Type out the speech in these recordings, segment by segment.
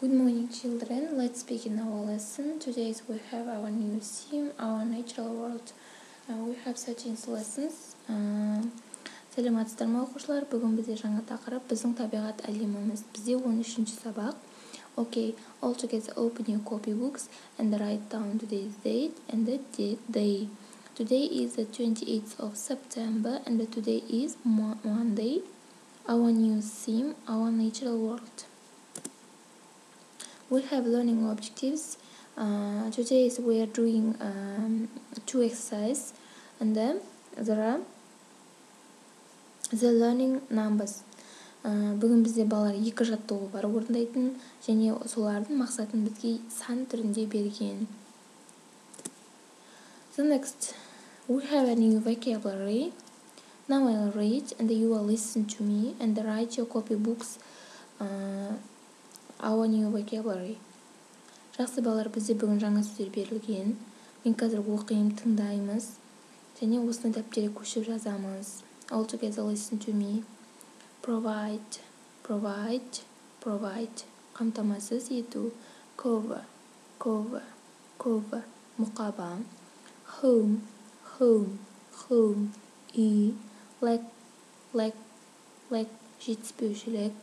Good morning, children. Let's begin our lesson. Today we have our new theme, our natural world. Uh, we have certain lessons. Uh, сәлеметсіздер ме оқушылар бүгін бізде жаңа тақырып біздің табиғат әлеміміз бізде он үшінші сабақ okay all together open your copy books and write down today's date and the day today is the 28th of september and today is monday our new theme our natural world we have learning objectives uh, today we are doing um, two exercises and then there are the learning numbers uh, бүгін бізде балалар екі жаттығу бар орындайтын және солардың мақсатын бізге сан түрінде берген the next we have a new vocabulary now i'll read and you will listen to me and write your copybooks uh, our new vocabulary. Жақсы балалар бізде бүгін жаңа сөздер берілген. Мен қазір оқимын тыңдаймыз. Және осыны дәптерге көшіп жазамыз. All together listen to me. Provide provide provide. Қамтамасыз ету. Cover cover cover. Мұқаба home home home. Үй lack lack lack. Жетіспеушілік.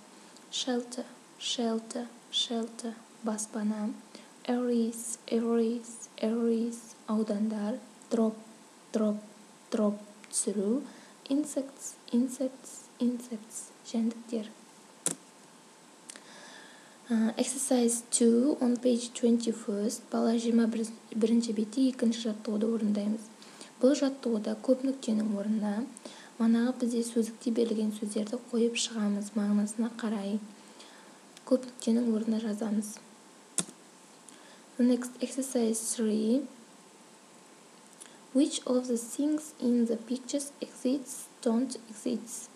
Shelter shelter shelter баспана areas areas areas аудандар drop drop drop түсіру insects insects insects жәндіктер. Exercise 2 on page 21 бала 21 бетте екінші жаттығуды орындаймыз. Бұл жаттығуда көп нүктенің орнына манағы бізде сөздікте берілген сөздерді қойып шығамыз мағынасына қарай. көп нүктенің орнына жазамыз the next exercise 3 which of the things in the pictures exists don't exist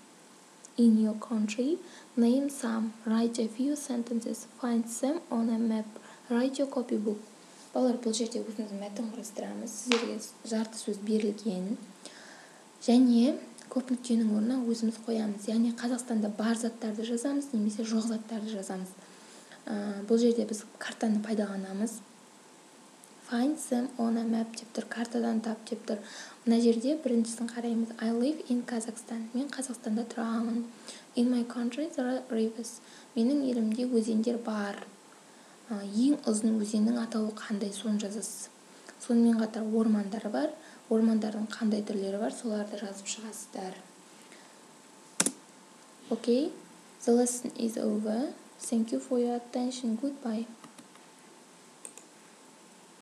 in your country name some write a few sentences find them on a map write your copybook балалар бұл жерде өзіміз мәтін құрастырамыз сіздерге жарты сөз берілген және көп нүктенің орнына өзіміз қоямыз. Яғни қазақстанда бар заттарды жазамыз немесе жоқ заттарды жазамыз. Ә, бұл жерде біз картаны пайдаланамыз. Find them on a map деп тұр картадан тап деп тұр. Мына жерде біріншісін қараймыз. I live in Kazakhstan. Мен қазақстанда тұрамын. In my country there are rivers. Менің елімде өзендер бар. Ә, ең ұзын өзеннің атауы қандай? Соны жазасыз. Сонымен қатар ормандар бар. Ормандардың қандай түрлері бар соларды жазып шығасыздар. Okay the lesson is over. Thank you for your attention. Goodbye.